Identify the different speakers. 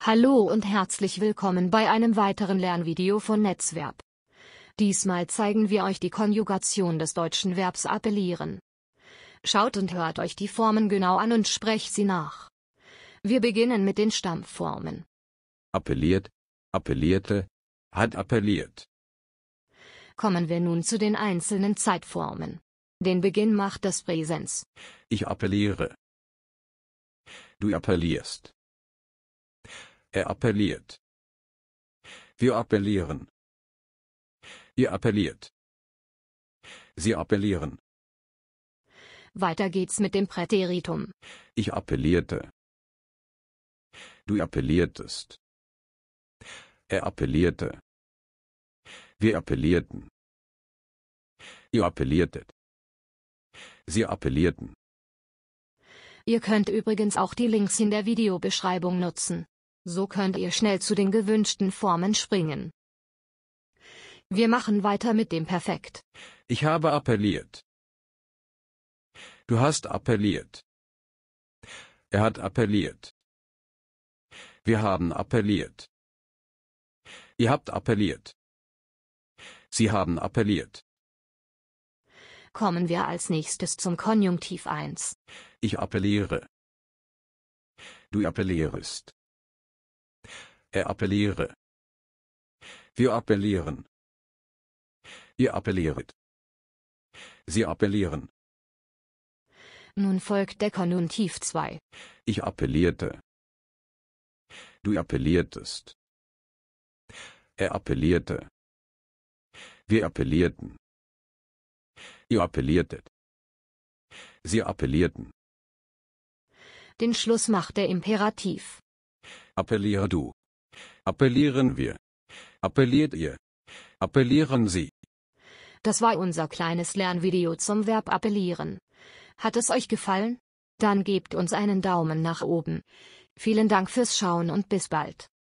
Speaker 1: Hallo und herzlich willkommen bei einem weiteren Lernvideo von Netzverb. Diesmal zeigen wir euch die Konjugation des deutschen Verbs appellieren. Schaut und hört euch die Formen genau an und sprecht sie nach. Wir beginnen mit den Stammformen.
Speaker 2: appelliert, appellierte, hat appelliert,
Speaker 1: Kommen wir nun zu den einzelnen Zeitformen. Den Beginn macht das Präsens.
Speaker 2: ich appelliere. Du appellierst. Er appelliert. Wir appellieren. Ihr appelliert. Sie appellieren.
Speaker 1: Weiter geht's mit dem Präteritum.
Speaker 2: Ich appellierte. Du appelliertest. Er appellierte. Wir appellierten. Ihr appelliertet. Sie appellierten.
Speaker 1: Ihr könnt übrigens auch die Links in der Videobeschreibung nutzen. So könnt ihr schnell zu den gewünschten Formen springen. Wir machen weiter mit dem Perfekt.
Speaker 2: Ich habe appelliert. Du hast appelliert. Er hat appelliert. Wir haben appelliert. Ihr habt appelliert. Sie haben appelliert.
Speaker 1: Kommen wir als nächstes zum Konjunktiv 1.
Speaker 2: Ich appelliere. Du appellierst. Er appelliere. Wir appellieren. Ihr appelliert. Sie appellieren.
Speaker 1: Nun folgt der Konjunktiv 2.
Speaker 2: Ich appellierte. Du appelliertest. Er appellierte. Wir appellierten. Ihr appelliertet. Sie appellierten.
Speaker 1: Den Schluss macht der Imperativ.
Speaker 2: Appelliere du. Appellieren wir. Appelliert ihr. Appellieren Sie.
Speaker 1: Das war unser kleines Lernvideo zum Verb appellieren. Hat es euch gefallen? Dann gebt uns einen Daumen nach oben. Vielen Dank fürs Schauen und bis bald.